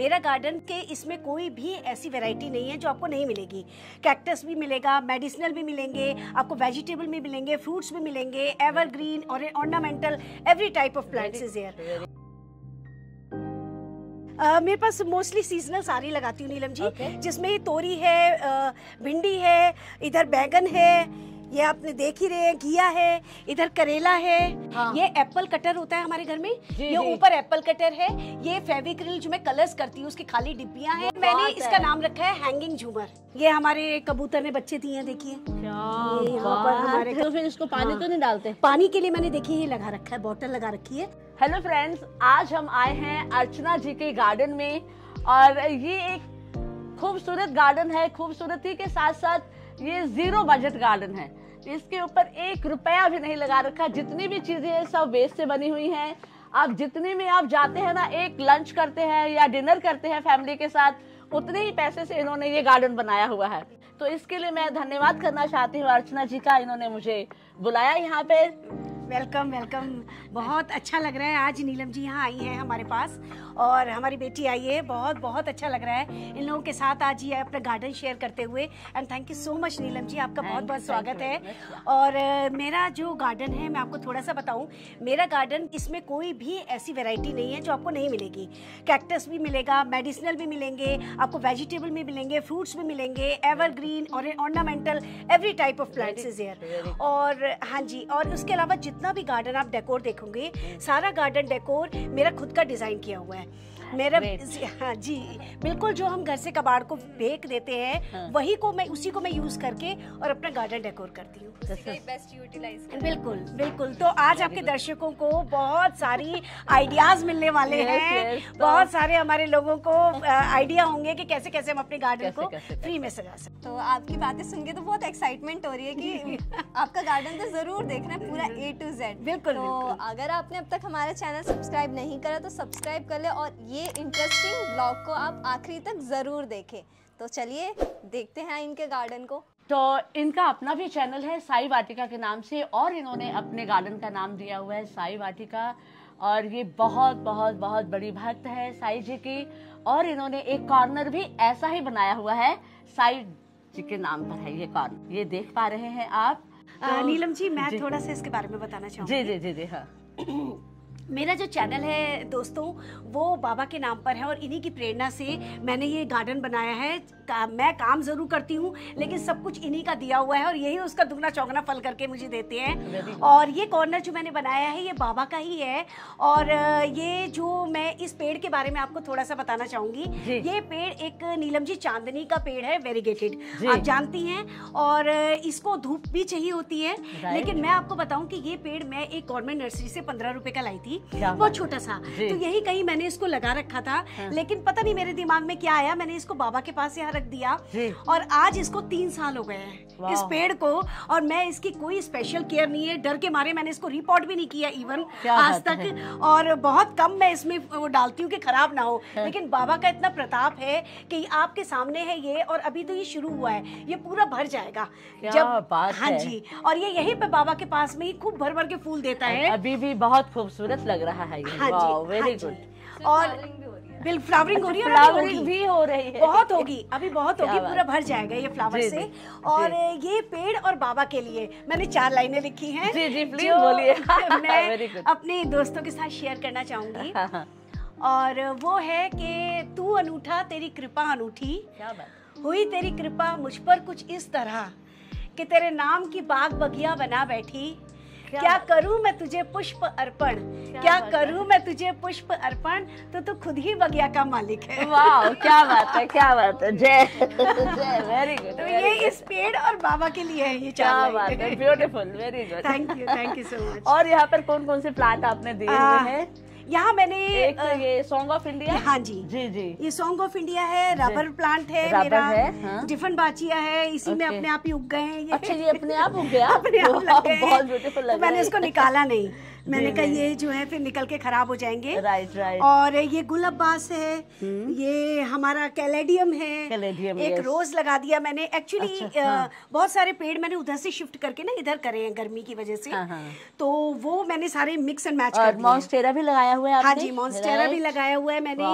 मेरा गार्डन के इसमें कोई भी ऐसी वैरायटी नहीं है जो आपको नहीं मिलेगी कैक्टस भी मिलेगा मेडिसिनल भी मिलेंगे आपको वेजिटेबल भी मिलेंगे फ्रूट्स भी मिलेंगे एवरग्रीन और ornamental every type of plants is here Uh, मेरे पास मोस्टली सीजनल सारी लगाती हूँ नीलम जी Okay. जिसमें तोरी है भिंडी है इधर बैगन है ये आपने देख ही रहे हैं घिया है इधर करेला है। हाँ। ये एप्पल कटर होता है हमारे घर में। ये ऊपर एप्पल कटर है। ये फेविक्रिल जो मैं कलर्स करती हूँ उसकी खाली डिब्बियाँ हैं। मैंने इसका है। नाम रखा है हैंगिंग झूमर। ये हमारे कबूतर ने बच्चे दिए हैं देखिए। हमारे- तो फिर इसको पानी हाँ। तो नहीं डालते? पानी के लिए मैंने देखिए ये लगा रखा है बॉटल लगा रखी है। हेलो फ्रेंड्स आज हम आए हैं अर्चना जी के गार्डन में। और ये एक खूबसूरत गार्डन है। खूबसूरती के साथ साथ ये ज़ीरो बजट गार्डन है। इसके ऊपर एक रुपया भी नहीं लगा रखा। जितनी भी चीज़ें हैं, सब वेस्ट से बनी हुई हैं। आप जितने में आप जाते हैं ना, एक लंच करते हैं या डिनर करते हैं फैमिली के साथ, उतने ही पैसे से इन्होंने ये गार्डन बनाया हुआ है। तो इसके लिए मैं धन्यवाद करना चाहती हूँ अर्चना जी का, इन्होंने मुझे बुलाया यहाँ पे। वेलकम वेलकम बहुत अच्छा लग रहा है आज नीलम जी यहाँ आई हैं हमारे पास। और हमारी बेटी आई है। बहुत बहुत अच्छा लग रहा है। इन लोगों के साथ आज ये अपना गार्डन शेयर करते हुए। And thank you so much Neelam ji. आपका बहुत बहुत स्वागत है। और मेरा जो गार्डन है मैं आपको थोड़ा सा बताऊँ। मेरा गार्डन इसमें कोई भी ऐसी वेराइटी नहीं है जो आपको नहीं मिलेगी। कैक्टस भी मिलेगा मेडिसिनल भी मिलेंगे आपको वेजिटेबल भी मिलेंगे फ्रूट्स भी मिलेंगे एवरग्रीन और ornamental every type of plants is here और हाँ जी और उसके अलावा जितना भी गार्डन आप डेकोर देखोगे सारा गार्डन डेकोर मेरा खुद का डिज़ाइन किया हुआ है। मेरा हाँ जी बिल्कुल जो हम घर से कबाड़ को फेंक देते हैं हाँ। वही को मैं उसी को मैं यूज़ करके और अपना गार्डन डेकोर करती हूँ। बिल्कुल। बिल्कुल तो आज आपके दर्शकों को बहुत सारी आइडियाज़ मिलने वाले हैं। तो- बहुत सारे हमारे लोगों को आइडिया होंगे कि कैसे कैसे हम अपने गार्डन को फ्री में सजा सकते तो आपकी बातें सुन के तो बहुत एक्साइटमेंट हो रही है कि आपका गार्डन तो ज़रूर देखना है पूरा ए टू जेड बिल्कुल, तो बिल्कुल। अगर आपने अब तक हमारा चैनल सब्सक्राइब नहीं करा तो सब्सक्राइब कर ले और ये इंटरेस्टिंग ब्लॉग को आप आखिरी तक ज़रूर देखें। तो चलिए देखते हैं इनके गार्डन को। तो इनका अपना भी चैनल है साई वाटिका के नाम से और इन्होंने अपने गार्डन का नाम दिया हुआ है साई वाटिका। और ये बहुत बहुत बहुत बड़ी भक्त है साई जी की। और इन्होंने एक कॉर्नर भी ऐसा ही बनाया हुआ है साई जी के नाम पर है ये कॉर्नर ये देख पा रहे हैं आप। अ, नीलम जी मैं जी। थोड़ा सा इसके बारे में बताना चाहूँगी जी जी जी जी हाँ। मेरा जो चैनल है दोस्तों वो बाबा के नाम पर है और इन्हीं की प्रेरणा से मैंने ये गार्डन बनाया है। का, मैं काम ज़रूर करती हूँ लेकिन सब कुछ इन्हीं का दिया हुआ है और यही उसका दुगना चौगना फल करके मुझे देते हैं। और ये कॉर्नर जो मैंने बनाया है ये बाबा का ही है। और ये जो मैं इस पेड़ के बारे में आपको थोड़ा सा बताना चाहूँगी ये पेड़ एक नीलम जी चांदनी का पेड़ है वेरीगेटेड आप जानती हैं और इसको धूप भी चाहिए होती है लेकिन मैं आपको बताऊँ कि ये पेड़ मैं एक गवर्नमेंट नर्सरी से पंद्रह रुपए का लाई थी। बहुत छोटा सा। तो यही कहीं मैंने इसको लगा रखा था हाँ। लेकिन पता नहीं मेरे दिमाग में क्या आया मैंने इसको बाबा के पास यहाँ रख दिया। और आज इसको तीन साल हो गए हैं इस पेड़ को और मैं इसकी कोई स्पेशल केयर नहीं है। डर के मारे मैंने इसको रिपोर्ट भी नहीं किया इवन आज तक। और बहुत कम मैं इसमें वो डालती हूँ कि खराब ना हो। लेकिन बाबा का इतना प्रताप है कि आपके सामने है ये और अभी तो ये शुरू हुआ है। ये पूरा भर जाएगा। जब बात हाँ जी। और ये यहीं पे बाबा के पास में ही खूब भर भर के फूल देता है। अभी भी बहुत खूबसूरत लग रहा है हाँ जी वेरी हाँ गुड और बिल फ्लावरिंग हो रही है और फ्लावरिंग। भी हो रही है। बहुत होगी अभी बहुत होगी पूरा भर जाएगा ये फ्लावर से। और ये पेड़ और बाबा के लिए मैंने चार लाइनें लिखी हैं। जी, जी, please जो बोलिए। मैं अपने दोस्तों के साथ शेयर करना चाहूँगी। हाँ, हाँ, और वो है कि तू अनूठा तेरी कृपा अनूठी। क्या बात हुई तेरी कृपा मुझ पर कुछ इस तरह कि तेरे नाम की बाग बगिया बना बैठी। क्या करूँ मैं तुझे पुष्प अर्पण? क्या क्या करूँ मैं तुझे पुष्प अर्पण? तो तू खुद ही बगिया का मालिक है। वाह क्या बात है क्या बात है जय। जय वेरी गुड तो ये इस पेड़ और बाबा के लिए है ये क्या बात है beautiful very good thank you thank you so much और यहाँ पर कौन कौन से प्लांट आपने दिए हुए हैं? यहाँ मैंने एक तो ये सॉन्ग ऑफ़ इंडिया हाँ जी। जी जी। ये सॉन्ग ऑफ़ इंडिया है रबर प्लांट है रबर मेरा है, हाँ। डिफन बाचिया है इसी में अपने आप ही उग गए हैं ये। अच्छा ये अपने आप उग गया? अपने आप लग गए बहुत ब्यूटीफुल तो लग मैंने इसको निकाला नहीं। मैंने कहा ये जो है फिर निकल के खराब हो जाएँगे। राइट राइट और ये गुलाबास है ये हमारा कैलेडियम है। Caladium, एक रोज लगा दिया मैंने। एक्चुअली अच्छा, हाँ। बहुत सारे पेड़ मैंने उधर से शिफ्ट करके ना इधर करे हैं गर्मी की वजह से। हाँ, हाँ। तो वो मैंने सारे मिक्स एंड मैच कर। मॉन्स्टेरा भी लगाया हुआ है हाँ जी मॉन्स्टेरा भी लगाया हुआ है मैंने।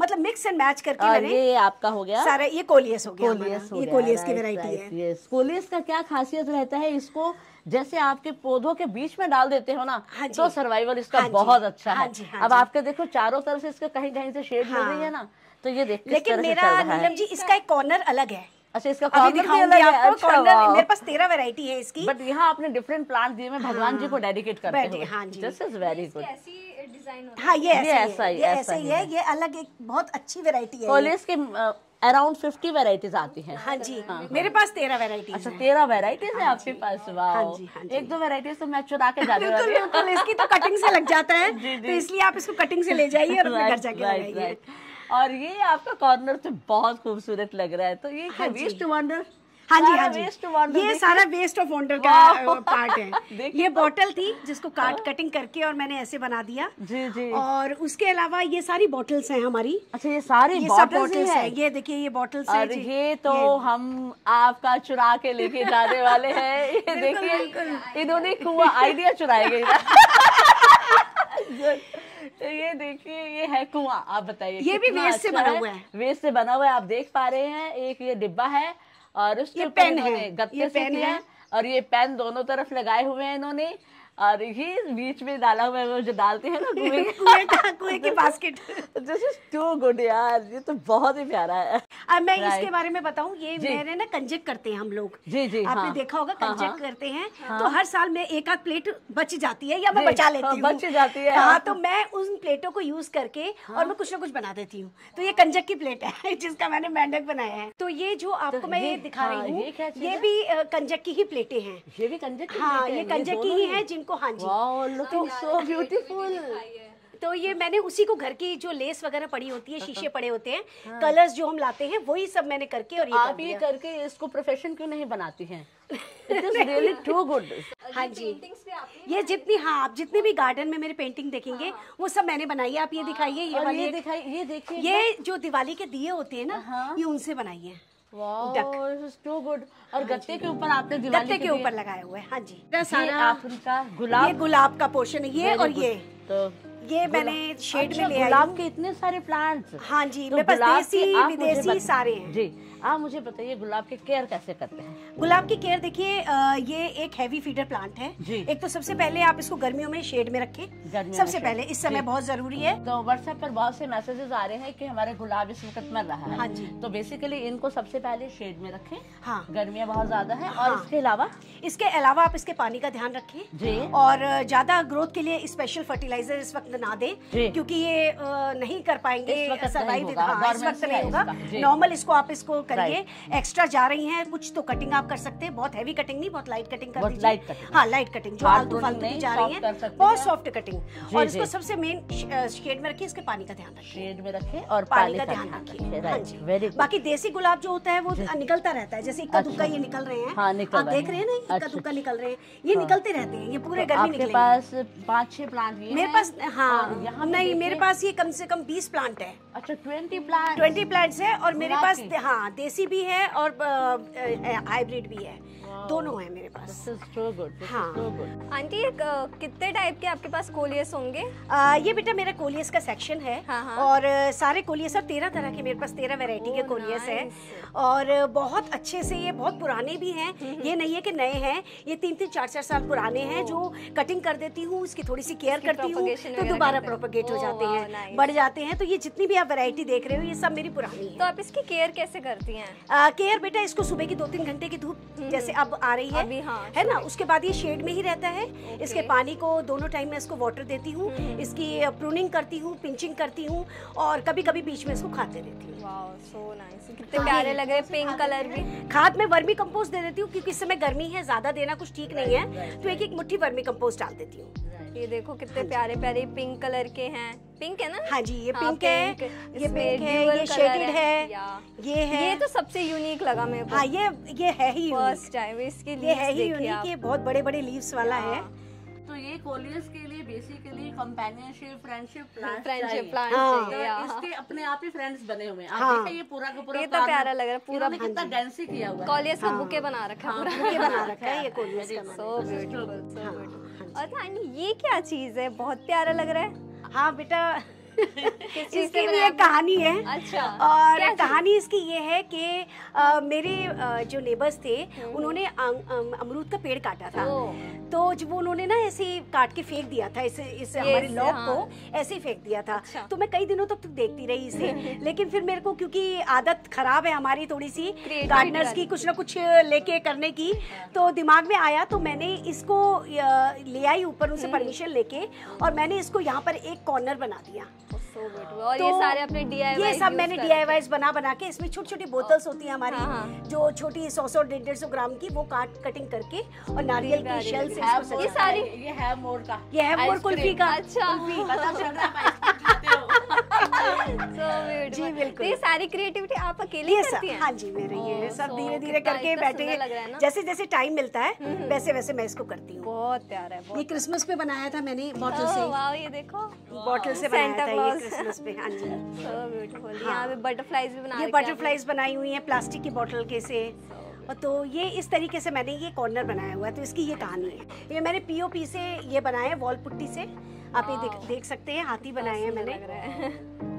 मतलब मिक्स एंड मैच करके मैंने ये आपका हो गया? सारा ये कोलियस हो गया कोलियस ये कोलियस की वैरायटी है। कोलियस का क्या खासियत रहता है? इसको जैसे आपके पौधों के बीच में डाल देते हो ना हाँ तो सर्वाइवल इसका हाँ बहुत अच्छा हाँ है। जी, हाँ अब आपके देखो चारों तरफ़ से इसका कहीं कहीं से शेड मिल रही है ना तो ये देख लेकिन मेरा है। नीलम जी इसका एक कॉर्नर अलग है। अच्छा इसका अभी कॉर्नर भी दिखाऊँगी है। आपको अच्छा। कॉर्नर मेरे पास तेरह वैरायटी है इसकी। बट यहाँ आपने डिफरेंट प्लांट दिए मैं भगवान जी को डेडिकेट करते Very- हाँ जी। This is very good design हाँ ये ऐसा ही ही- है ये ऐसा ही। ही है है। ये अलग एक बहुत अच्छी वैरायटी है। कोलियस के अराउंड फिफ्टी वेराइटीज आती हैं। हाँ जी हाँ, मेरे पास तेरह वेराइटीज अच्छा तेरह वेराइटीज है आपके पास? वाह हाँ जी, हाँ जी। एक दो वेराइटीज तो मैं चुरा के बिल्कुल हूँ बिल्कुल इसकी तो कटिंग से लग जाता है। तो इसलिए आप इसको कटिंग से ले जाइए और घर जाके लगाइए। और ये आपका कॉर्नर तो बहुत खूबसूरत लग रहा है। तो ये हाँ वेस्ट वंडर हाँ जी हाँ जी। ये सारा वेस्ट ऑफ़ वंडर का पार्ट है। ये बॉटल थी जिसको काट कटिंग करके और मैंने ऐसे बना दिया। जी जी। और उसके अलावा ये सारी बॉटल्स हैं हमारी। अच्छा ये सारी ये सब बॉटल्स है ये देखिए ये बॉटल्स है। ये तो हम आपका चुरा के लेके जाने वाले हैं। ये देखिए इन्होंने कुआ आइडिया चुराएँगे तो ये देखिए ये है कुआँ। आप बताइए ये भी वेस्ट से अच्छा बना हुआ है। वेस्ट से बना हुआ है आप देख पा रहे हैं। एक ये डिब्बा है और उसके ये पेन है, गत्ते ये से पेन किया। है और ये पेन दोनों तरफ़ लगाए हुए हैं इन्होंने और ये बीच में डाला हुआ है जो डालते हैं ना कुएँ कुएँ का कुएँ की basket this is too good यार ये तो बहुत ही प्यारा है। अब मैं Right. इसके बारे में बताऊँ ये मेरे ना कंजेक करते हैं हम लोग। जी जी आपने हाँ। देखा होगा हाँ, कंजेक हाँ। करते हैं हाँ, तो हर साल में एक आध प्लेट बच जाती है या मैं बचा लेती हाँ, हूँ। बच जाती है, हाँ हाँ। तो मैं उन प्लेटों को यूज़ करके और मैं कुछ ना कुछ बना देती हूँ। तो ये कंजक की प्लेट है जिसका मैंने मेंढक बनाया है। तो ये जो आपको मैं ये दिखा हाँ, रही हूँ ये है? भी कंजक की ही प्लेटें हैं। ये भी कंजक हाँ ये कंजक की ही है जिनको हाँ जी। लुकिंग सो ब्यूटीफुल तो ये मैंने उसी को घर की जो लेस वगैरह पड़ी होती है शीशे पड़े होते हैं कलर्स जो हम लाते हैं वही सब मैंने करके और ये हाँ। आप ये करके इसको प्रोफेशन क्यों नहीं बनाती हैं? इट रियली टू गुड हाँ जी। ये जितनी हाँ। आप जितने भी गार्डन में मेरी पेंटिंग देखेंगे हाँ। वो सब मैंने बनाई है। आप ये दिखाइए ये वाली ये ये देखिए ये जो दिवाली के दिए होते हैं ना हाँ। ये उनसे बनाई है। टू गुड और गत्ते के ऊपर आपने गत्ते के ऊपर लगाए हुए हाँ। जी। ये सारा आप गुलाब। गुलाब का पोर्शन ये और ये। तो ये मैंने शेड अच्छा, में ले गुलाब के इतने सारे प्लांट्स हाँ जी तो मेरे पास देसी विदेशी सारे हैं। जी आप मुझे बताइए गुलाब के केयर कैसे करते हैं? गुलाब की केयर देखिए ये एक हैवी फीडर प्लांट है। जी। एक तो सबसे पहले आप इसको गर्मियों में शेड में रखें। सबसे पहले इस समय बहुत ज़रूरी है। तो व्हाट्सएप पर बहुत से मैसेजेस आ रहे हैं कि हमारे गुलाब इस वक्त मर रहा है। हाँ जी। तो बेसिकली इनको सबसे पहले शेड में रखें। हाँ। गर्मियाँ बहुत ज़्यादा है। हाँ। और इसके अलावा? इसके अलावा आप इसके पानी का ध्यान रखें। जी। और ज़्यादा ग्रोथ के लिए स्पेशल फर्टिलाइज़र इस वक्त ना दें क्योंकि ये नहीं कर पाएँगे हाँ, इस वक्त नहीं होगा। नॉर्मल इसको आप इसको करिए। एक्स्ट्रा जा रही हैं कुछ तो कटिंग आप कर सकते हैं बहुत हैवी कटिंग नहीं बहुत लाइट कटिंग कर दीजिए। हाँ लाइट कटिंग जो pruning फालतू की जा रही है बहुत सॉफ्ट कटिंग और इसको सबसे मेन शेड में रखिए इसके पानी का ध्यान रखिए। शेड में रखें और पानी का ध्यान रखिए। हाँ बाकी देसी गुलाब जो होता है वो निकलता रहता है जैसे इक्का दुक्का ये निकल रहे हैं। हाँ, आप देख रहे हैं ना इक्का अच्छा। दुक्का निकल रहे हैं। ये निकलते रहते हैं ये पूरे गर्मी आपके निकलेंगे। पास पाँच छह प्लांट मेरे पास और हाँ। यहाँ नहीं मेरे पास ये कम से कम बीस प्लांट है। अच्छा ट्वेंटी प्लांट ट्वेंटी प्लांट्स है और मेरे पास हाँ देसी भी है और हाइब्रिड भी है। दोनों है मेरे पास। This is so good this हाँ। इज़ सो गुड आंटी ये क- कितने टाइप के आपके पास कोलियस होंगे? आ, ये बेटा मेरा कोलियस का सेक्शन है हाँ, हाँ। और सारे कोलियस और तेरह तरह के मेरे पास तेरह वैरायटी के Oh, कोलियस है। और बहुत अच्छे से ये बहुत पुराने भी हैं। ये नहीं है कि नए हैं ये तीन तीन चार चार साल पुराने हैं जो कटिंग कर देती हूँ उसकी थोड़ी सी केयर करती हूँ तो दोबारा हो। प्रोपगेट हो Oh, जाते हैं बढ़ जाते हैं। तो ये जितनी भी आप वैरायटी देख रहे हो ये सब मेरी पुरानी है। तो आप इसकी केयर कैसे करती हैं? केयर बेटा इसको सुबह की दो तीन घंटे की धूप जैसे अब आ रही अभी है हाँ, है ना उसके बाद ये शेड में ही रहता है। इसके पानी को दोनों टाइम में इसको वाटर देती हूँ। इसकी प्रूनिंग करती हूँ पिंचिंग करती हूँ और कभी कभी बीच में इसको खाते देती हूँ। वाओ सो कितने प्यारे लग रहे पिंक कलर भी. खाद में वर्मी कंपोस्ट दे देती हूँ क्योंकि इस समय गर्मी है ज़्यादा देना कुछ ठीक नहीं है। तो एक एक मुट्ठी वर्मी कंपोस्ट डाल देती हूँ। ये देखो कितने प्यारे प्यारे पिंक कलर के हैं। पिंक है ना? हाँ जी ये हाँ, पिंक है ये पिंक है ये शेडेड है, है ये। है। ये तो सबसे यूनिक लगा मेरे को। हाँ ये ये है ही फ़र्स्ट टाइम इसके लिए है ही यूनिक ये बहुत बड़े बड़े लीव्स वाला है। तो तो ये कोलियस के लिए basically companionship friendship plant friendship plant हाँ। हाँ। इसके अपने आप ही फ्रेंड्स बने हुए हैं। हाँ। ये पूरा का पूरा ये तो प्यारा लग रहा है, पूरा कितना डेंसी किया हुआ है। कॉलेज का बुके बना रखा है पूरा। ये बना रखा है। ये कोलियस का सो ब्यूटीफुल सो हाँ, ब्यूटीफुल और थानी ये क्या चीज़ है? बहुत प्यारा लग रहा है। हाँ बेटा। इसके लिए भी एक कहानी है। अच्छा। और कहानी इसकी ये है कि अ, मेरे आ, जो नेबर्स थे उन्होंने अं- अमरूद का पेड़ काटा था। तो जब उन्होंने ना ऐसे ही काट के फेंक दिया था इस इस हमारे लॉक हाँ। को ऐसे ही फेंक दिया था। अच्छा। तो मैं कई दिनों तक तो देखती रही इसे। लेकिन फिर मेरे को क्योंकि आदत खराब है हमारी थोड़ी सी गार्डनर्स की कुछ ना कुछ लेके करने की तो दिमाग में आया तो मैंने इसको ले आई ऊपर उनसे परमिशन लेके और मैंने इसको यहाँ पर एक कॉर्नर बना दिया। सो गुड और तो ये सारे अपने डीआईवाई ये सब मैंने डी बना बना के इसमें छोटी छोटी बोतल्स होती हैं हमारी हाँ, हाँ। जो छोटी सौ सौ डेढ़ डेढ़ सौ ग्राम की वो काट कटिंग करके और नारियल की शेल से ये सारी- ये है मोर का। ये है मोर कुल्फी का। अच्छा। पता चल रहा है हो ब्यूटीफुल जी, बिल्कुल। ये सारी क्रिएटिविटी आप अकेले करती हैं? हाँ जी मेरे ये सब धीरे धीरे करके बैठे है जैसे जैसे टाइम मिलता है वैसे वैसे मैं इसको करती हूँ। बहुत प्यारा है ये क्रिसमस पे बनाया था मैंने बॉटल से वाओ ये देखो। बॉटल से बनाया था ये क्रिसमस पे हाँ जी। सो ब्यूटीफुल यहाँ पे भी बना ये बनाई हुई हैं प्लास्टिक की बॉटल के से। तो ये इस तरीके से मैंने ये कॉर्नर बनाया हुआ है तो इसकी ये कहानी है। ये मैंने पीओपी से ये बनाया है वॉल पुट्टी से। आप ये देख, देख सकते हैं हाथी बनाए हैं। मैंने।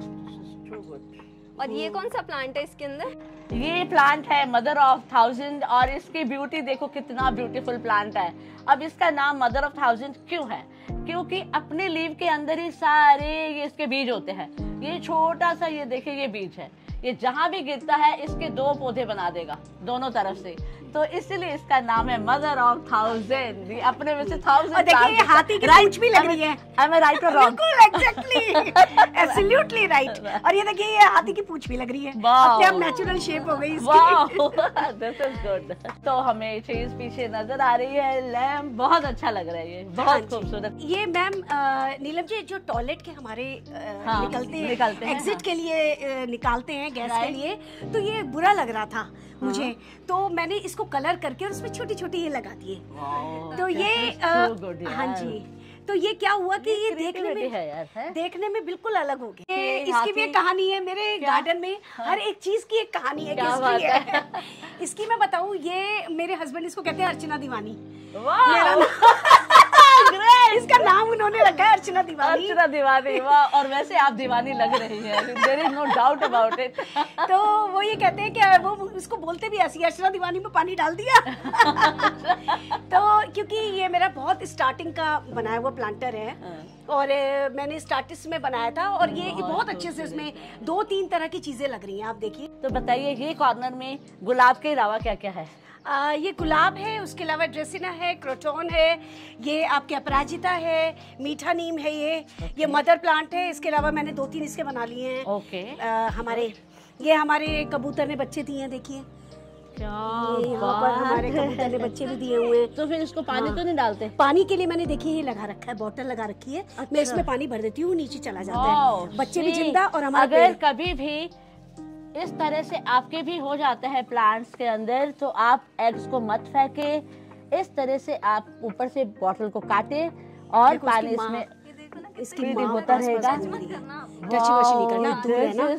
है और ये कौन सा प्लांट है इसके अंदर? ये प्लांट है मदर ऑफ़ थाउज़ेंड और इसकी ब्यूटी देखो कितना ब्यूटीफुल प्लांट है। अब इसका नाम मदर ऑफ़ थाउज़ेंड क्यों है? क्योंकि अपने लीव के अंदर ही सारे ये इसके बीज होते हैं। ये छोटा सा ये देखिए ये बीज है। ये जहाँ भी गिरता है इसके दो पौधे बना देगा दोनों तरफ़ से। तो इसलिए इसका नाम है मदर ऑफ़ थाउज़ेंड अपने में से थाउज़ेंड और देखिए ये हाथी की पूंछ भी लग रही है। आई एम राइट और रॉन्ग बिल्कुल एग्जैक्टली एब्सोल्युटली राइट और ये देखिए ये हाथी की पूंछ भी लग रही है. अपने आप नेचुरल शेप हो गई इसकी। वाह दिस इज़ गुड तो हमें चीज़ पीछे नज़र आ रही है। लैम्प बहुत अच्छा लग रहा है ये। हाँ बहुत खूबसूरत। ये मैम नीलम जी जो टॉयलेट के हमारे निकलते हैं निकलते हैं, एग्जिट हाँ। के लिए निकालते हैं गैस के लिए तो ये बुरा लग रहा था मुझे। हाँ। तो मैंने इसको कलर करके और उसमें छोटी छोटी ये लगा दिए। तो ये हाँ जी। तो ये क्या हुआ कि ये देखने में है यार, है? देखने में बिल्कुल अलग हो गया। इसकी भी एक कहानी है मेरे गार्डन में। हाँ? हर एक चीज़ की एक कहानी है क्या हिस्ट्री है। इसकी मैं बताऊँ ये मेरे हस्बैंड इसको कहते हैं अर्चना दीवानी। मेरा इसका नाम उन्होंने रखा है अर्चना दीवानी। अर्चना दीवानी वाह और वैसे आप दीवानी लग रही हैं। There is no doubt about it तो वो ये कहते हैं कि वो उसको बोलते भी ऐसी अर्चना दीवानी में पानी डाल दिया। तो क्योंकि ये मेरा बहुत स्टार्टिंग का बनाया हुआ प्लांटर है और मैंने स्टार्टिस में बनाया था और ये बहुत अच्छे से इसमें दो तीन तरह की चीज़ें लग रही हैं आप देखिए। तो बताइए ये कॉर्नर में गुलाब के अलावा क्या क्या है? आ, ये गुलाब है उसके अलावा ड्रेसिना है क्रोटोन है ये आपके अपराजिता है मीठा नीम है ये ये मदर प्लांट है इसके अलावा मैंने दो तीन इसके बना लिए हैं। ओके आ, हमारे ये हमारे कबूतर ने बच्चे दिए हैं देखिए। हमारे कबूतर ने बच्चे भी दिए हुए हैं। तो फिर इसको पानी हाँ। तो नहीं डालते? पानी के लिए मैंने देखिए ये लगा रखा है बॉटल लगा रखी है। अच्छा। मैं इसमें पानी भर देती हूँ नीचे चला जाता है। बच्चे भी ज़िंदा और हमारे अगर कभी भी इस तरह से आपके भी हो जाता है प्लांट्स के अंदर तो आप एग्स को मत फेंके। इस तरह से आप ऊपर से बॉटल को काटे और पानी इसमें इसकी होता रहेगा। टची नहीं करना दूर है।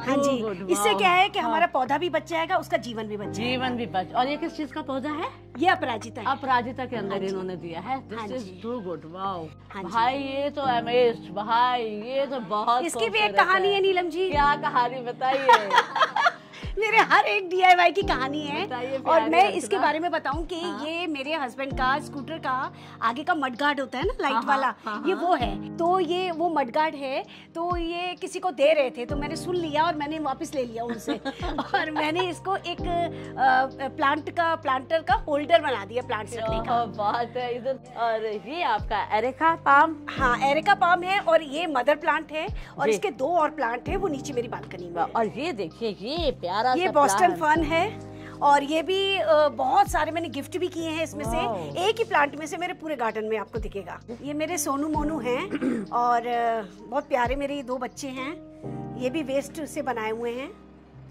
है हाँ जी इससे क्या है कि हमारा पौधा भी बच जाएगा उसका जीवन भी बच जाएगा। जीवन भी बच और ये किस चीज़ का पौधा है? ये अपराजिता है। अपराजिता के अंदर इन्होंने दिया है। हाँ this is too good wow हाँ भाई ये तो अमेज्ड भाई ये तो बहुत इसकी भी एक कहानी है। नीलम जी। क्या कहानी बताइए? मेरे हर एक डीआईवाई की कहानी है। और मैं इसके बारे में बताऊँ कि हाँ। ये मेरे हस्बैंड का स्कूटर का आगे का मड गार्ड होता है ना लाइट हाँ, वाला हाँ, ये वो है। तो ये वो मड गार्ड है तो ये किसी को दे रहे थे तो मैंने सुन लिया और मैंने वापस ले लिया उनसे। और मैंने इसको एक प्लांट का प्लांटर का होल्डर बना दिया प्लांट रखने का। बात है इधर और ये आपका एरेका पाम हाँ एरेका पाम है और ये मदर प्लांट है। और इसके दो और प्लांट है वो नीचे मेरी बालकनी में और ये देखिए ये प्यारा ये बॉस्टन फन है और ये भी बहुत सारे मैंने गिफ्ट भी किए हैं इसमें से। एक ही प्लांट में से मेरे पूरे गार्डन में आपको दिखेगा। ये मेरे सोनू मोनू हैं और बहुत प्यारे मेरे ये दो बच्चे हैं। ये भी वेस्ट से बनाए हुए हैं।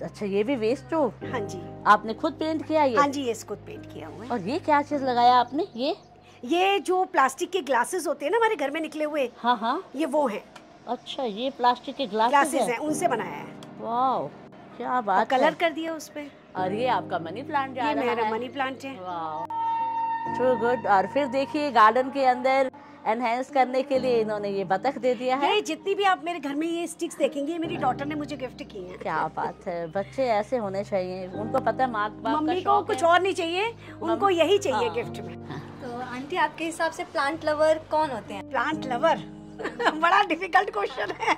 अच्छा ये भी वेस्ट हो? हाँ जी। आपने खुद पेंट किया ये? हाँ जी ये खुद पेंट किया हुआ है। और ये क्या चीज़ लगाया आपने? ये? ये जो प्लास्टिक के ग्लासेस होते हैं ना हमारे घर में निकले हुए हाँ हाँ। ये वो है। अच्छा ये प्लास्टिक के ग्लासेस ग्लासेस है? उनसे बनाया है। क्या और बात कलर कर दिया उस पे। और ये आपका मनी प्लांट जा ये रहा मेरा है। मनी प्लांट है। टू गुड और फिर देखिए गार्डन के अंदर एनहेंस करने के लिए इन्होंने ये बतख दे दिया है। ये जितनी भी आप मेरे घर में ये स्टिक्स देखेंगे मेरी डॉटर ने मुझे गिफ्ट की हैं। क्या बात है। बच्चे ऐसे होने चाहिए। उनको पता है माँ बाप का मम्मी को कुछ और नहीं चाहिए उनको यही चाहिए हाँ। गिफ्ट में। तो आंटी आपके हिसाब से प्लांट लवर कौन होते हैं? प्लांट लवर बड़ा डिफ़िकल्ट क्वेश्चन है।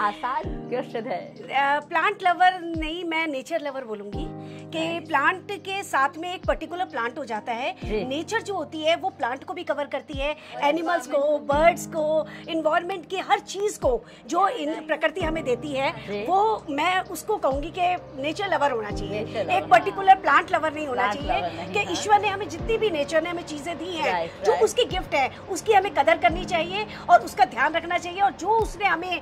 आसान क्वेश्चन है। प्लांट लवर नहीं मैं नेचर लवर बोलूँगी। कि प्लांट के साथ में एक पर्टिकुलर प्लांट हो जाता है। नेचर जो होती है वो प्लांट को भी कवर करती है। एनिमल्स को बर्ड्स को इन्वायरमेंट की हर चीज़ को जो इन प्रकृति हमें देती है वो मैं उसको कहूँगी कि नेचर लवर होना चाहिए। एक पर्टिकुलर प्लांट लवर नहीं होना चाहिए कि हाँ। ईश्वर ने हमें जितनी भी नेचर ने हमें चीज़ें दी हैं जो उसकी गिफ्ट है उसकी हमें कदर करनी चाहिए और उसका ध्यान रखना चाहिए और जो उसने हमें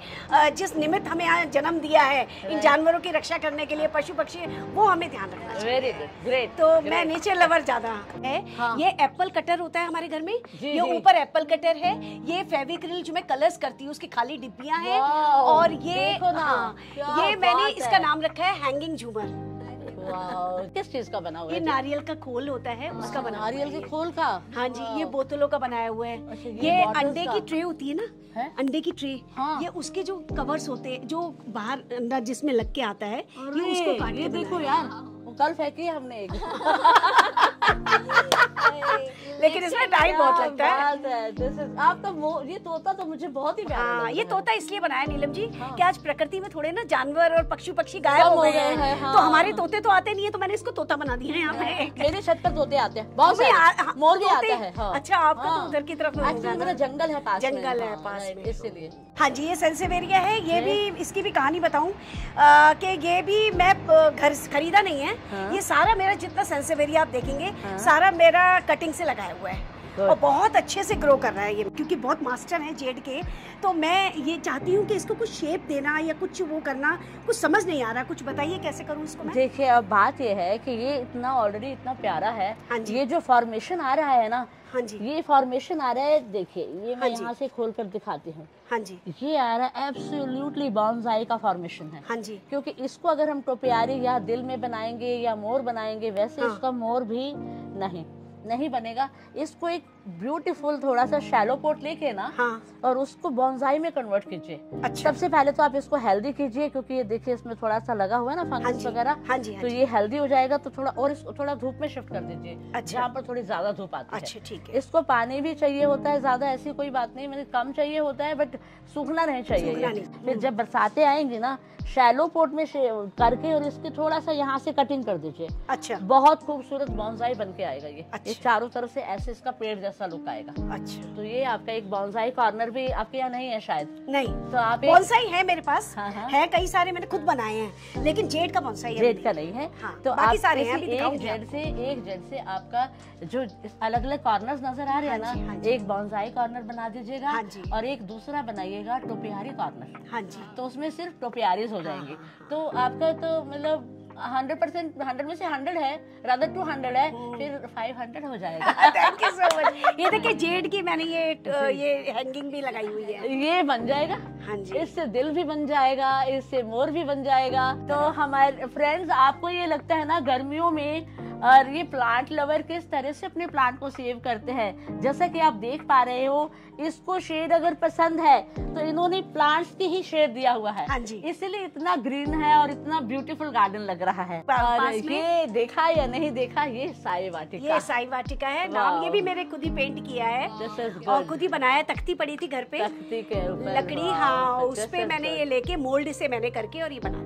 जिस निमित्त हमें जन्म दिया है इन जानवरों की रक्षा करने के लिए पशु पक्षी वो हमें ध्यान रखना वेरी गुड ग्रेट तो मैं नेचर लवर ज़्यादा है। हाँ। ये एप्पल कटर होता है हमारे घर में। ये ऊपर एप्पल कटर है। ये फेविक्रिल जो मैं कलर्स करती हूँ उसकी खाली डिब्बियाँ हैं। और ये देखो ना, हाँ, ये मैंने इसका नाम रखा है हैंगिंग झूमर। किस चीज़ का बना हुआ ये है? नारियल का खोल होता है उसका बना नारियल के खोल का? हाँ जी ये बोतलों का बनाया हुआ है। अच्छा, ये ये अंडे की। ट्रे होती है ना? है? अंडे की ट्रे हाँ। ये उसके जो कवर्स होते हैं जो बाहर अंदर जिसमें लग के आता है ये उसको काट ये के देखो यार। कल फेंकी हमने एक। लेकिन इसमें टाइम बहुत लगता है है is- आपका ये तोता तो मुझे बहुत ही प्यारा हाँ ये तोता इसलिए बनाया नीलम जी हाँ। कि आज प्रकृति में थोड़े ना जानवर और पक्षी पक्षी गायब हो हो गए हैं हैं, हाँ। तो हमारे तोते तो आते नहीं है तो मैंने इसको तोता बना दिया है यहाँ पे मेरे छत पर तोते आते हैं बहुत सारे हाँ, मोर भी? आता है हाँ। अच्छा, आपका तो हाँ। उधर की तरफ़। मेरा जंगल है पास जंगल है हाँ, पास। इसीलिए हाँ जी ये सेंसेवेरिया है ये भी इसकी भी कहानी बताऊँ कि ये भी मैं घर खरीदा नहीं है हाँ। ये सारा मेरा जितना सेंसेवेरिया आप देखेंगे हाँ। सारा मेरा कटिंग से लगाया हुआ है। और बहुत अच्छे से ग्रो कर रहा है ये क्योंकि बहुत मास्टर है जेड के। तो मैं ये चाहती हूँ कि इसको कुछ शेप देना या कुछ वो करना कुछ समझ नहीं आ रहा। कुछ बताइए कैसे करूँ इसको मैं? देखिए अब बात ये है कि ये इतना ऑलरेडी इतना प्यारा है। हाँ जी। ये जो फॉर्मेशन आ रहा है ना हाँ जी। ये फॉर्मेशन आ रहा है देखिए ये मैं हाँ यहाँ से खोल कर दिखाती हूँ। हाँ जी। ये आ रहा है एब्सोल्युटली बॉन्साई का फॉर्मेशन है। हाँ जी। क्योंकि इसको अगर हम टोपियारी या दिल में बनाएँगे या मोर बनाएँगे वैसे हाँ। इसका मोर भी नहीं। नहीं बनेगा। इसको एक ब्यूटीफुल थोड़ा सा शैलो पोट लेके ना हाँ। और उसको बॉन्जाई में कन्वर्ट कीजिए। अच्छा। सबसे पहले तो आप इसको हेल्दी कीजिए क्योंकि ये देखिए इसमें थोड़ा सा लगा हुआ है ना हाँ फंगस जी। वगैरह हाँ जी हाँ तो ये हेल्दी हो जाएगा तो थोड़ा और इसको थोड़ा धूप में शिफ्ट कर दीजिए अच्छा। जहाँ पर थोड़ी ज़्यादा धूप आती है। अच्छा ठीक है। इसको पानी भी चाहिए होता है ज़्यादा ऐसी कोई बात नहीं मतलब कम चाहिए होता है बट सूखना नहीं चाहिए। फिर जब बरसातें आएँगी ना शैलो पोट में करके और इसके थोड़ा सा यहाँ से कटिंग कर दीजिए। अच्छा। बहुत खूबसूरत बॉन्जाई बन के आएगा अच्छा। ये चारों तरफ़ से ऐसे इसका पेड़ जैसा लुक आएगा। अच्छा। तो ये आपका एक बॉन्साई कॉर्नर भी आपके यहाँ नहीं है शायद? नहीं। तो आप एक बॉन्साई है मेरे पास। हाँ, हाँ। है कई सारे मैंने खुद बनाए हैं लेकिन जेड का बॉन्साई है। जेड का नहीं है। हाँ, तो बाकी सारे हैं, एक जेड से एक जेड से आपका जो अलग अलग कॉर्नर नज़र आ रहे हैं हाँ हाँ ना एक बॉन्साई कॉर्नर बना दीजिएगा हाँ और एक दूसरा बनाइएगा टोपियारी कॉर्नर हाँ जी। तो उसमें सिर्फ़ टोपियारीज हो जाएँगे। तो आपका तो मतलब हंड्रेड परसेंट हंड्रेड में से हंड्रेड है रादर टू हंड्रेड है। फिर फाइव हंड्रेड हो जाएगा। थैंक यू सो मच ये देखिए जेड की मैंने ये ये हैंगिंग भी लगाई हुई है। ये बन जाएगा। हाँ जी। इससे दिल भी बन जाएगा इससे मोर भी बन जाएगा। तो हमारे फ्रेंड्स आपको ये लगता है ना गर्मियों में और ये प्लांट लवर किस तरह से अपने प्लांट को सेव करते हैं? जैसा कि आप देख पा रहे हो इसको शेड अगर पसंद है तो इन्होंने प्लांट्स की ही शेड दिया हुआ है। हाँ। इसलिए इतना ग्रीन है और इतना ब्यूटीफुल गार्डन लग रहा है। और ये देखा या नहीं देखा ये साई वाटिका। ये साई वाटिका है। नाम ये भी मेरे खुद ही पेंट किया है। और खुद ही बनाया तख्ती पड़ी थी घर पे। तख्ती के लकड़ी हाँ उस पे मैंने ये लेके मोल्ड से मैंने करके और ये बना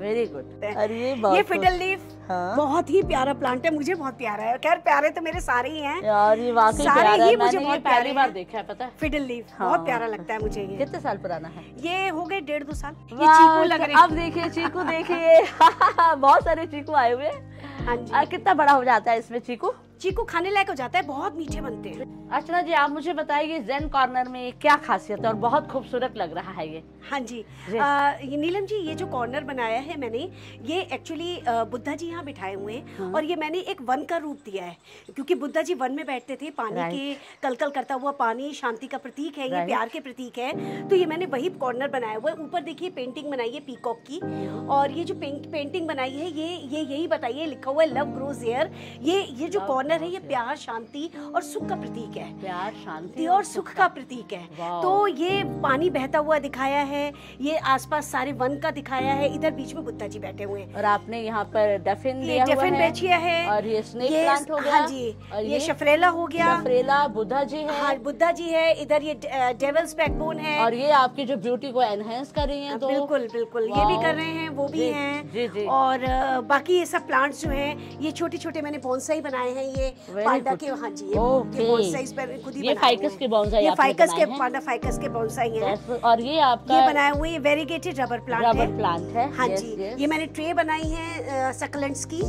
वेरी गुड और ये ये फिटल लीफ हाँ। बहुत ही प्यारा प्लांट है मुझे बहुत प्यारा है। खैर प्यारे तो मेरे सारे ही हैं। यार ये वाकई सारे प्यारा ही। है मुझे बहुत पहली बार देखा है पता है? फिडल लीफ हाँ। बहुत प्यारा लगता है मुझे ये। कितने साल पुराना है? ये हो गए डेढ़ दो साल। ये चीकू लग रहे अब देखिए चीकू देखिए। बहुत सारे चीकू आए हुए हैं। हाँ कितना बड़ा हो जाता है इसमें चीकू? चीकू खाने लायक हो जाता है बहुत मीठे बनते हैं। अर्चना जी आप मुझे बताइए जैन कॉर्नर में क्या खासियत है और बहुत खूबसूरत लग रहा है ये? हाँ जी। आ, ये नीलम जी ये जो कॉर्नर बनाया है मैंने ये एक्चुअली बुद्धा जी यहाँ बिठाए हुए हैं। हाँ। और ये मैंने एक वन का रूप दिया है क्योंकि बुद्धा जी वन में बैठते थे पानी. के कलकल करता हुआ पानी शांति का प्रतीक है ये प्यार के प्रतीक है। तो ये मैंने वही कॉर्नर बनाया हुआ है। ऊपर देखिए पेंटिंग बनाई है पीकॉक की। और ये जो पेंटिंग बनाई है ये ये यही बताइए लिखा हुआ है लव ग्रोज एयर ये ये जो Love कॉर्नर है ये प्यार शांति और सुख का प्रतीक है। प्यार शांति और सुख का प्रतीक है। तो ये पानी बहता हुआ दिखाया है ये आसपास सारे वन का दिखाया है इधर बीच में बुद्धा जी बैठे हुए हैं। और आपने यहाँ पर डफिन दिया डेफिन बेचिया है। और ये स्नेक प्लांट हो गया। हाँ जी और ये शफरेला हो गया। शफरेला बुद्धा जी है। हाँ बुद्धा जी है इधर ये डेवल्स बैकबोन है। और ये आपकी जो ब्यूटी को एनहेंस कर रही हैं तो बिल्कुल बिल्कुल ये भी कर रहे हैं वो भी हैं। और बाकी ये सब प्लांट्स जो है ये छोटे छोटे मैंने बोनसाई बनाए हैं ये Very पांडा के हाँ जी ये Okay. बोनसाइज पर खुद ही ये हुए के हैं। bonsai ये फाइकस के पांडा फाइकस के बोनसाई हैं। और ये आपका ये बनाए हुए variegated rubber plant rubber plant है। हाँ। जी ये मैंने ट्रे बनाई है सकलेंट्स की।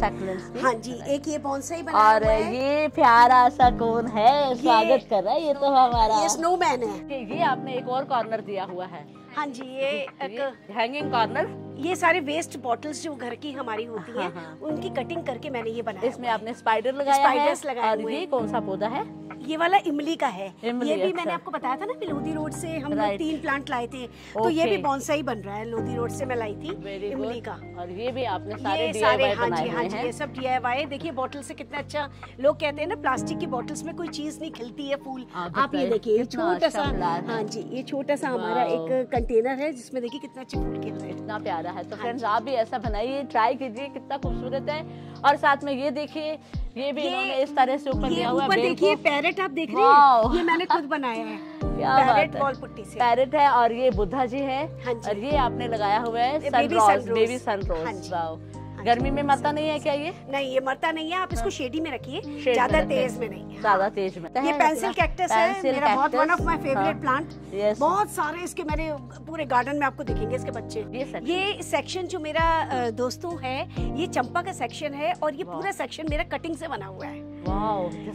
हाँ जी एक ये बोनसाई बनाया और ये प्यारा सा कौन है? स्वागत कर रहा है ये तो हमारा। ये स्नोमैन है। ये आपने एक और कॉर्नर दिया हुआ है। हाँ जी ये एक हैंगिंग कॉर्नर ये सारे वेस्ट बॉटल्स जो घर की हमारी होती हैं हाँ, हाँ। उनकी कटिंग करके मैंने ये बनाया इसमें आपने स्पाइडर लगाया है लगाए और हुए ये हैं। कौन सा पौधा है? ये वाला इमली का है। इमली, ये भी अच्छा। मैंने आपको बताया था ना कि लोधी रोड से हम लोग तीन प्लांट लाए थे। तो ये भी. बॉन्साई बन रहा है लोधी रोड से मैं लाई थी इमली का। और ये भी आपने सारे ये सारे हाँ जी हाँ जी ये सब डीआईवाई देखिए बॉटल से कितना अच्छा लोग कहते हैं ना प्लास्टिक की बॉटल्स में कोई चीज़ नहीं खिलती है फूल। आप आप ये देखिए छोटा अच्छा सा हाँ। जी ये छोटा सा हमारा एक कंटेनर है जिसमें देखिए कितना अच्छे फूल खिल रहे हैं। इतना प्यारा है। तो हाँ फ्रेंड्स आप भी ऐसा बनाइए ट्राई कीजिए कितना खूबसूरत है। और साथ में ये देखिए ये भी इन्होंने इस तरह से ऊपर लिया हुआ है देखिए पैरेट आप देख रहे हैं? ये मैंने खुद बनाया है। पैरेट है। वॉल पुट्टी से। पैरेट है और ये बुद्धा जी है। हाँ। और ये आपने लगाया हुआ है सनरोज सन रोज बेबी सन हाँ रोज जी। वाओ हाँ गर्मी में मरता नहीं है क्या ये? नहीं ये मरता नहीं है आप इसको शेडी में रखिए ज़्यादा तेज में नहीं। ज़्यादा तेज में। ये पेंसिल कैक्टस है मेरा बहुत वन ऑफ़ माय हाँ। फेवरेट प्लांट बहुत सारे इसके मेरे पूरे गार्डन में आपको दिखेंगे इसके बच्चे। ये सेक्शन जो मेरा दोस्तों है ये चंपा का सेक्शन है और ये पूरा सेक्शन मेरा कटिंग से बना हुआ है।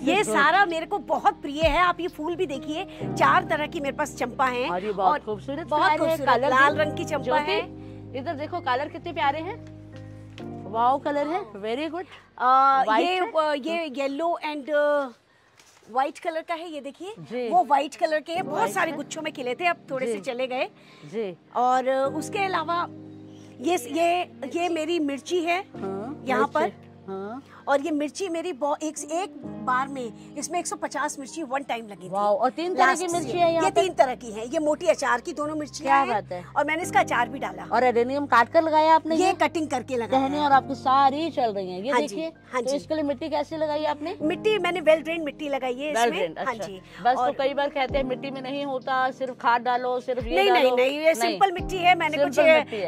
ये सारा मेरे को बहुत प्रिय है आप ये फूल भी देखिए चार तरह की मेरे पास चंपा है और ये बहुत खूबसूरत। बहुत खूबसूरत लाल रंग की चंपा है। इधर देखो कलर कितने प्यारे हैं। वाओ कलर है? वेरी गुड ये ये येलो एंड व्हाइट कलर का है ये देखिए। वो व्हाइट कलर के हैं। बहुत सारे? गुच्छों में खिले थे अब थोड़े से चले गए। जी। और उसके अलावा ये ये ये मेरी मिर्ची है। हाँ यहाँ पर? हाँ। और ये मिर्ची मेरी एक एक बार में इसमें 150 मिर्ची वन टाइम लगी थी। और तीन तरह की मिर्ची है ये तीन तरह की है ये मोटी अचार की दोनों मिर्ची क्या बात है? और मैंने इसका अचार भी डाला। और एडेनियम काट कर लगाया आपने ये कटिंग करके लगा और आपकी सारी चल रही है। ये हाँ देखिए हाँ तो जी। इसके लिए मिट्टी कैसे लगाई आपने? मिट्टी मैंने वेल ड्रेन मिट्टी लगाई है इसमें। हाँ अच्छा। जी। बस तो कई बार कहते हैं मिट्टी में नहीं होता सिर्फ़ खाद डालो सिर्फ़ नहीं नहीं नहीं ये सिंपल मिट्टी है मैंने कुछ।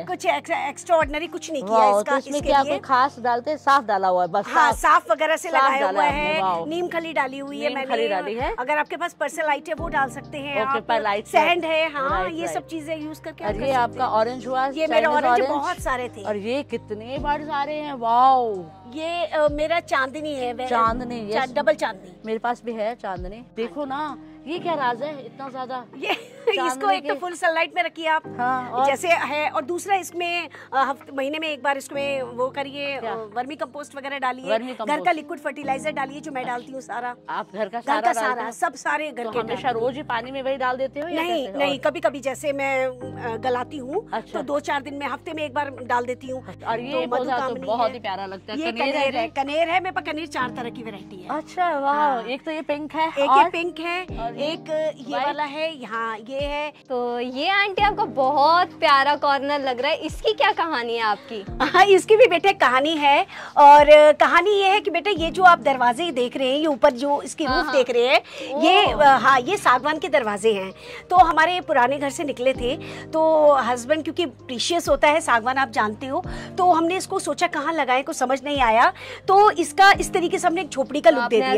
कुछ एक्स्ट्रा ऑर्डिनरी कुछ नहीं किया इसका तो इसमें क्या खास डालते साफ़ डाला हुआ है? बस हाँ साफ़ साफ़ वगैरह से लगाया हुआ है। है नीम खली डाली हुई है मैंने। डाली है? अगर आपके पास परसलाइट है वो डाल सकते हैं। सैंड है। हाँ ये सब चीज़ें यूज़ करके और ये आपका ऑरेंज हुआ ये मेरे ऑरेंज बहुत सारे थे। और ये कितने बार सारे हैं? वाओ ये अ, मेरा चांदनी है चांदनी, डबल चांदनी। मेरे पास भी है चांदनी। देखो ना ये क्या राज है इतना ज़्यादा? ये इसको एक तो फुल सनलाइट में रखिए आप। हाँ, और- जैसे है और दूसरा इसमें हफ़्ते महीने में एक बार इसमें वो करिए वर्मी कंपोस्ट वगैरह डालिए। घर का लिक्विड फर्टिलाइज़र डालिए जो मैं डालती हूँ सारा। आप घर का घर का सारा सब सारे घर तो के हमेशा रोज ही पानी में वही डाल देते हो नहीं नहीं कभी कभी जैसे मैं गलाती हूँ अच्छा। तो दो चार दिन में हफ़्ते में एक बार डाल देती हूँ। और ये तो तो बहुत ही। प्यारा लगता है। कनेर है। है कनेर है मेरे पास कनेर चार तरह की वैरायटी है। अच्छा वाह हाँ। एक तो ये पिंक है एक ये पिंक है एक ये वाला है यहाँ ये है। तो ये आंटी आपका बहुत प्यारा कॉर्नर लग रहा है। इसकी क्या कहानी है आपकी? हाँ इसकी भी बेटे कहानी है। और कहानी ये है कि बेटे ये जो आप दरवाजे देख रहे हैं ये ऊपर जो इसकी हाँ, रूफ हाँ। देख रहे हैं ये हाँ ये सागवान के दरवाजे हैं। तो हमारे पुराने घर से निकले थे। तो हस्बैंड क्योंकि प्रीशियस होता है सागवान आप जानते हो तो हमने इसको सोचा कहाँ लगाए को समझ नहीं आया। तो इसका इस तरीके से हमने एक झोपड़ी का लुक दे दिया।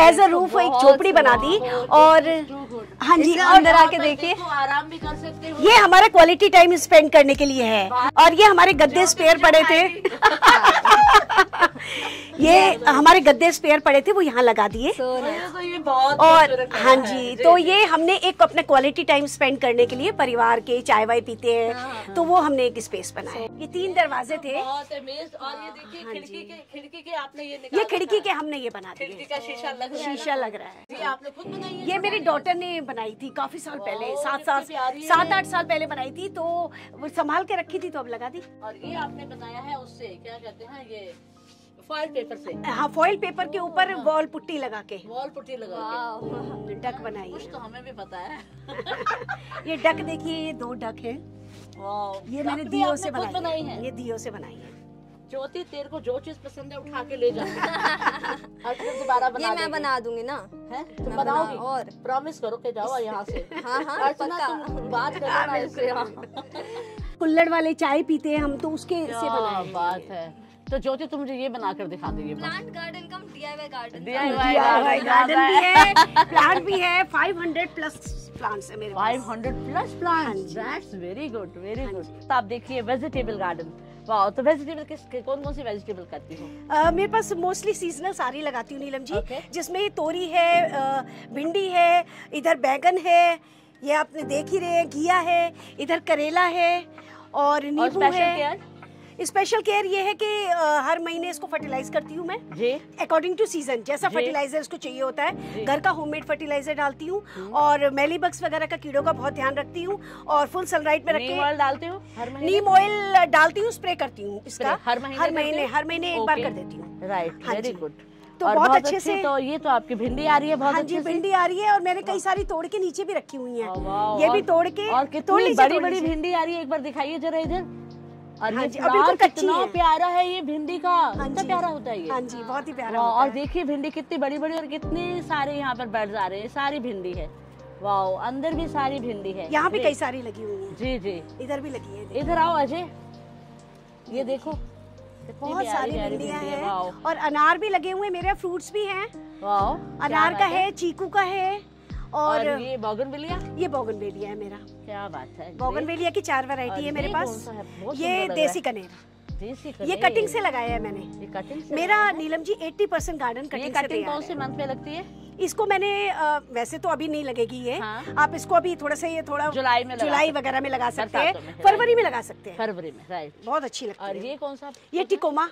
एज अ रूफ एक झोपड़ी बना दी। और हाँ जी अंदर आके आप देखिए। आराम भी कर सकते हो। ये हमारे क्वालिटी टाइम स्पेंड करने के लिए है। और ये हमारे गद्दे स्पेयर पड़े थे। ये हमारे गद्दे स्पेयर पड़े थे वो यहाँ लगा दिए। तो ये बहुत और हाँ। जी तो ये हमने एक अपने क्वालिटी टाइम स्पेंड करने के लिए परिवार के चाय वाय पीते हैं तो वो हमने एक स्पेस बनाया। ये तीन दरवाजे थे। ये हाँ खिड़की के खिड़की के आपने ये खिड़की के हमने ये बना खिड़की दिए शीशा लग रहा है शीशा लग रहा है। ये आपने खुद बनाई है ये मेरी डॉटर ने बनाई थी काफ़ी साल पहले। सात साल सात आठ साल पहले बनाई थी तो संभाल के रखी थी तो अब लगा दी। और ये आपने बनाया है उससे क्या कहते हैं ये फॉइल पेपर से। हाँ फॉइल पेपर के ऊपर वॉल पुट्टी लगा के। वॉल पुट्टी लगा के। डक बनाई। कुछ तो हमें भी पता है। ये डक देखिए ये दो डक है। ये मैंने दियो से बनाई है। है। ये दियो से बनाई है। ज्योति तेरे को जो चीज़ पसंद है उठा के ले जा। दोबारा बना ये मैं बना दूँगी ना। हैं? तुम मैं बनाओगी? बना- और? प्रॉमिस करो के जाओ यहाँ से। हाँ हाँ अर्चना तुम बात करो ना इससे हाँ। कुल्लड़ वाले चाय पीते हैं हम तो उसके से बनाए बात है। तो ज्योति तुम मुझे ये बनाकर दिखा दो ये plant garden cum DIY garden भी है प्लांट भी है 500 प्लस प्लांट्स है मेरे पास। 500 plus plants that's very good very good तो आप देखिए वेजिटेबल गार्डन वाह तो वेजिटेबल किस कौन कौन सी वेजिटेबल करती हो? अ, मेरे पास मोस्टली सीजनल सारी लगाती हूँ नीलम जी। Okay. जिसमें तोरी है भिंडी है इधर बैगन है ये आपने देख ही रहे हैं घिया है इधर करेला है और नींबू है? स्पेशल केयर ये है कि हर महीने इसको फर्टिलाइज करती हूँ मैं। अकॉर्डिंग टू सीज़न जैसा फर्टिलाइज़र इसको चाहिए होता है। घर का होममेड फर्टिलाइज़र डालती हूँ और मेलीबग्स वगैरह का कीड़ों का बहुत ध्यान रखती हूँ और फुल सनलाइट में रखती हूँ डालते हो नीम ऑयल डालती हूँ स्प्रे करती हूँ इसका। हर महीने हर महीने हर महीने एक बार कर देती हूँ। राइट वेरी गुड तो बहुत बहुत अच्छे अच्छी से- तो ये तो आपकी भिंडी आ रही है बहुत हाँ जी भिंडी आ रही है और मैंने कई सारी तोड़ के नीचे भी रखी हुई हैं। ये भी तोड़ के और कितनी बड़ी बड़ी भिंडी आ रही है एक बार दिखाइए जरा इधर। और हाँ ये जी, बिल्कुल फ्लावर कच्ची कितना है। प्यारा है ये भिंडी का। हाँ कितना जी। प्यारा होता है ये। हाँ जी बहुत ही प्यारा और। देखिए भिंडी कितनी बड़ी बड़ी और कितने सारे यहाँ पर बर्ड्स आ रहे हैं सारी भिंडी है। वाह अंदर भी सारी भिंडी है। यहाँ भी कई सारी लगी हुई है। जी जी। इधर भी लगी है इधर आओ अजय। ये देखो बहुत सारी भिंडियाँ भिंडी है और अनार भी लगे हुए मेरे फ्रूट्स भी हैं। अनार का है चीकू का है और और ये बोगनविलिया? ये बोगनवेलिया है मेरा। क्या बात है बोगनवेलिया की चार वैरायटी है मेरे पास? ये देसी कनेर। ये कटिंग से लगाया है मैंने। ये कटिंग से मेरा नीलम जी 80 परसेंट गार्डन ये कटिंग से कटिंग कौन से मंथ में लगती है? इसको मैंने अ, वैसे तो अभी नहीं लगेगी ये। हाँ। आप इसको अभी थोड़ा सा ये थोड़ा जुलाई में जुलाई वगैरह में लगा सकते हैं। फरवरी में लगा सकते हैं। फरवरी में राइट बहुत अच्छी लगती है। ये कौन सा ये टिकोमा।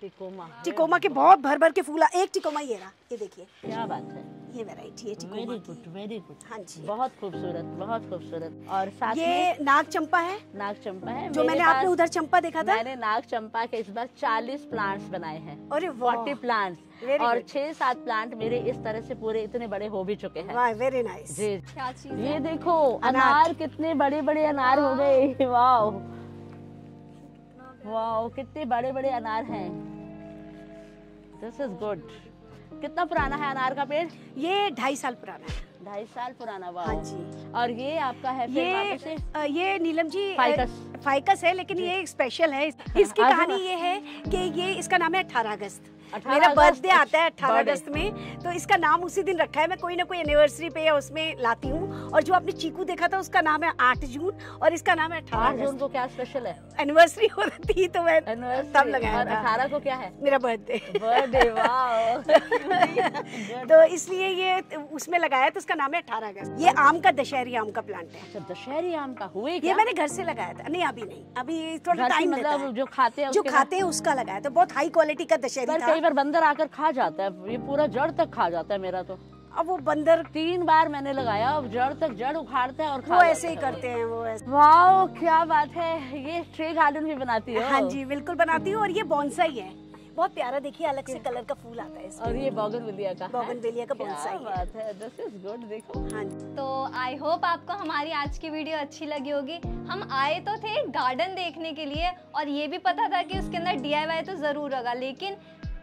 टिकोमा। टिकोमा के बहुत भर भर के फूल एक टिकोमा ये रहा ये देखिए। क्या बात है। ये वैरायटी है tecoma very good very good हाँ जी। बहुत खूबसूरत बहुत खूबसूरत। और साथ में? ये नाग चंपा है। नाग चंपा है जो मैंने आपने उधर चंपा देखा था। मैंने नाग चंपा के इस बार 40 प्लांट्स बनाए हैं। और वाह। 40 प्लांट्स Very और छह सात प्लांट मेरे इस तरह से पूरे इतने बड़े हो भी चुके हैं। वाह वेरी नाइस जी। क्या चीज़ ये देखो अनार। अनार कितने बड़े बड़े अनार हो गए। वाओ वाओ कितने बड़े बड़े अनार हैं। दिस इज़ गुड कितना पुराना है अनार का पेड़? ये ढाई साल पुराना है। ढाई साल पुराना वाह हाँ जी। और ये आपका है ये से? अ, ये नीलम जी फाइकस। फाइकस है लेकिन ये स्पेशल है। इसकी कहानी ये है कि ये इसका नाम है 18 अगस्त। 18 मेरा बर्थडे आता है अठारह अगस्त में तो इसका नाम उसी दिन रखा है। मैं कोई ना कोई एनिवर्सरी पे या उसमें लाती हूँ। और जो आपने चीकू देखा था उसका नाम है आठ जून और इसका नाम है अठारह जून को क्या स्पेशल है? एनिवर्सरी हो रही थी तो मैं। तब लगाया अठारह को क्या है? मेरा बर्थडे बर्थडे तो इसलिए ये उसमें लगाया तो उसका नाम है 18 अगस्त। ये आम का दशहरी आम का प्लांट है। अच्छा दशहरी आम का हुए ये मैंने घर से लगाया था। नहीं अभी नहीं। अभी थोड़ा टाइम मतलब जो खाते हैं जो खाते हैं उसका लगाया तो बहुत हाई क्वालिटी का दशहरी था। कई बार बंदर आकर खा जाता है। ये पूरा जड़ तक खा जाता है मेरा तो। अब वो बंदर तीन बार मैंने लगाया अब जड़ तक जड़ उखाड़ता है और खा वो ऐसे ही करते हैं वो ऐसे। वाओ क्या बात है। ये ट्रे गार्डन भी बनाती हो? हाँ जी बिल्कुल बनाती हूँ और ये बॉन्साई है। बहुत प्यारा देखिए अलग से कलर का फूल आता है इसमें। और ये बॉगनविलिया का है? बोगनवेलिया का क्या bonsai है। बात है दिस इज़ गुड देखो। हाँ जी। तो आई होप आपको हमारी आज की वीडियो अच्छी लगी होगी। हम आए तो थे गार्डन देखने के लिए और ये भी पता था कि उसके अंदर डीआईवाई तो ज़रूर होगा लेकिन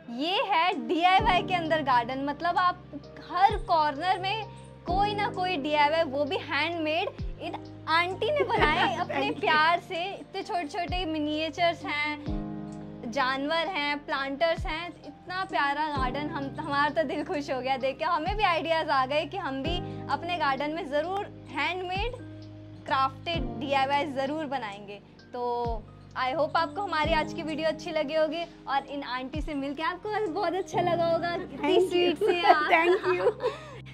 ये है डीआईवाई के अंदर गार्डन मतलब आप हर कॉर्नर में कोई ना कोई डीआईवाई वो भी हैंडमेड इन आंटी ने बनाए अपने प्यार से। इतने छोटे छोटे मिनिएचर्स हैं जानवर हैं प्लांटर्स हैं इतना प्यारा गार्डन हम हमारा तो दिल खुश हो गया। देख के हमें भी आइडियाज़ आ गए कि हम भी अपने गार्डन में ज़रूर हैंडमेड क्राफ्टेड डीआईवाई ज़रूर बनाएँगे। तो आई होप आपको हमारी आज की वीडियो अच्छी लगी होगी और इन आंटी से मिलके आपको बहुत अच्छा लगा होगा। कितनी स्वीट से आप। Thank you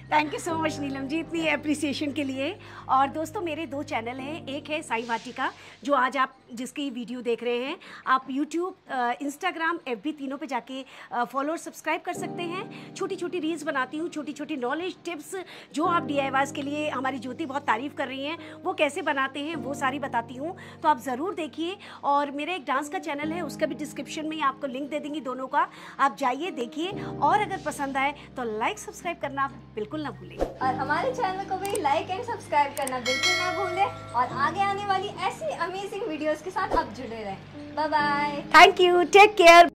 thank you so much Neelam ji इतनी अप्रिसिएशन के लिए। और दोस्तों, मेरे दो चैनल हैं। एक है साई वाटिका, जो आज आप जिसकी वीडियो देख रहे हैं। आप यूट्यूब इंस्टाग्राम एफ़ तीनों पे जाके फॉलो और सब्सक्राइब कर सकते हैं। छोटी छोटी रील्स बनाती हूँ छोटी छोटी नॉलेज टिप्स जो आप डी के लिए हमारी ज्योति बहुत तारीफ़ कर रही हैं। वो कैसे बनाते हैं, वो सारी बताती हूँ। तो आप ज़रूर देखिए। और मेरा एक डांस का चैनल है, उसका भी डिस्क्रिप्शन में आपको लिंक दे देंगी दोनों का। आप जाइए, देखिए। और अगर पसंद आए तो लाइक सब्सक्राइब करना बिल्कुल ना भूलें। और हमारे चैनल को भी लाइक एंड सब्सक्राइब करना बिल्कुल ना भूले और आगे आने वाली ऐसी अमेजिंग वीडियोस के साथ आप जुड़े रहें। Bye bye thank you take care